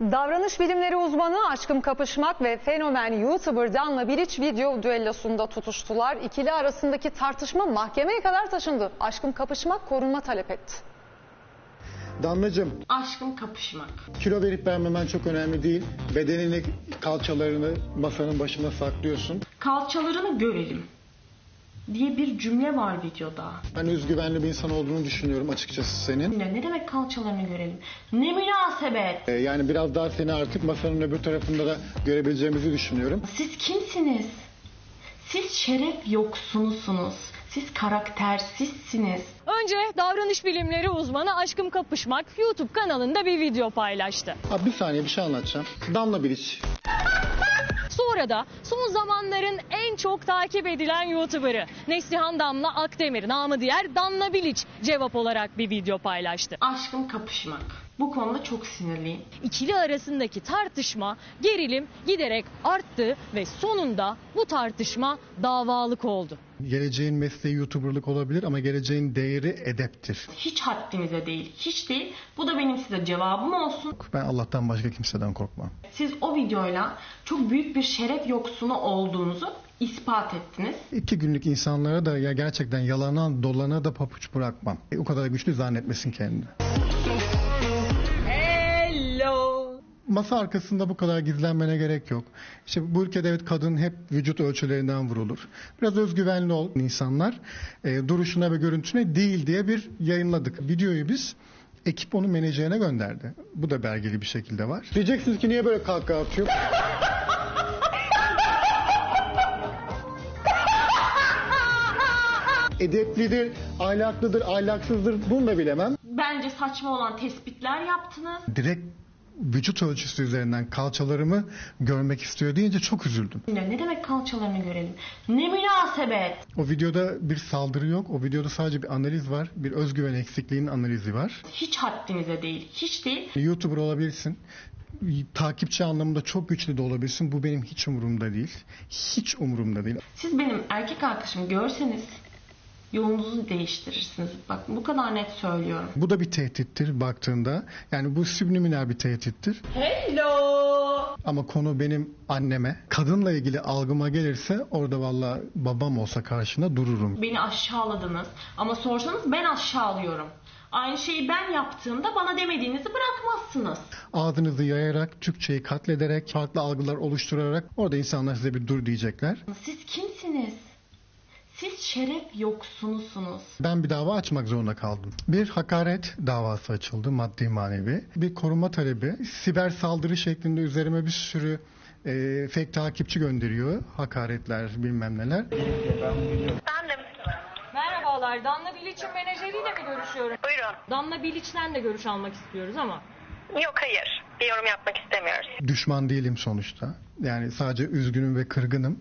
Davranış bilimleri uzmanı Aşkım Kapışmak ve fenomen YouTuber Danla Bilic video düellosunda tutuştular. İkili arasındaki tartışma mahkemeye kadar taşındı. Aşkım Kapışmak korunma talep etti. Damlacığım Aşkım kapışmak. kilo verip vermemen çok önemli değil. Bedenini, kalçalarını masanın başına saklıyorsun. Kalçalarını görelim diye bir cümle var videoda. Ben özgüvenli bir insan olduğunu düşünüyorum açıkçası senin. Ne, ne demek kalçalarını görelim? Ne münasebet? Ee, Yani biraz daha seni artık masanın öbür tarafında da görebileceğimizi düşünüyorum. Siz kimsiniz? Siz şeref yoksunusunuz. Siz karaktersizsiniz. Önce davranış bilimleri uzmanı Aşkım Kapışmak YouTube kanalında bir video paylaştı. Abi bir saniye bir şey anlatacağım. Damla Bilic. Sonra da son zamanların en çok takip edilen YouTuber'ı Neslihan Damla Akdemir, namı diğer Damla Bilic cevap olarak bir video paylaştı. Aşkım kapışmak. Bu konuda çok sinirliyim. İkili arasındaki tartışma, gerilim giderek arttı ve sonunda bu tartışma davalık oldu. Geleceğin mesleği YouTuber'lık olabilir ama geleceğin değeri edeptir. Hiç haddinize değil. Hiç değil. Bu da benim size cevabım olsun. Ben Allah'tan başka kimseden korkmam. Siz o videoyla çok büyük bir şeref yoksunu olduğunuzu ispat ettiniz. İki günlük insanlara da ya gerçekten yalana dolana da papuç bırakmam. E, o kadar güçlü zannetmesin kendini. Masa arkasında bu kadar gizlenmene gerek yok. İşte bu ülkede evet kadın hep vücut ölçülerinden vurulur. Biraz özgüvenli ol insanlar. e, duruşuna ve görüntüsüne değil diye bir yayınladık. Videoyu biz ekip onu menajerine gönderdi. Bu da belgeli bir şekilde var. Diyeceksiniz ki niye böyle kahkaha atıyor? Edeplidir, ahlaklıdır, ahlaksızdır bunu da bilemem. Bence saçma olan tespitler yaptınız. Direkt vücut ölçüsü üzerinden kalçalarımı görmek istiyor deyince çok üzüldüm. Ne, ne demek kalçalarını görelim? Ne münasebet? O videoda bir saldırı yok. O videoda sadece bir analiz var. Bir özgüven eksikliğinin analizi var. Hiç haddinize değil. Hiç değil. YouTuber olabilirsin. Takipçi anlamında çok güçlü de olabilirsin. Bu benim hiç umurumda değil. Hiç umurumda değil. Siz benim erkek arkadaşımı görseniz yolunuzu değiştirirsiniz. Bak bu kadar net söylüyorum. Bu da bir tehdittir baktığında. Yani bu subliminal bir tehdittir. Hello. Ama konu benim anneme, kadınla ilgili algıma gelirse orada valla babam olsa karşına dururum. Beni aşağıladınız ama sorsanız ben aşağılıyorum. Aynı şeyi ben yaptığımda bana demediğinizi bırakmazsınız. Ağzınızı yayarak, Türkçeyi katlederek, farklı algılar oluşturarak orada insanlar size bir dur diyecekler. Siz kimsiniz? Siz şeref yoksunusunuz. Ben bir dava açmak zorunda kaldım. Bir hakaret davası açıldı maddi manevi. Bir koruma talebi. Siber saldırı şeklinde üzerime bir sürü e, fake takipçi gönderiyor. Hakaretler bilmem neler. Efendim, Merhabalar, Damla Bilic'in menajeriyle mi görüşüyorum? buyurun. Damla Bilic'ten de görüş almak istiyoruz ama. Yok hayır, bir yorum yapmak istemiyoruz. Düşman değilim sonuçta. Yani sadece üzgünüm ve kırgınım.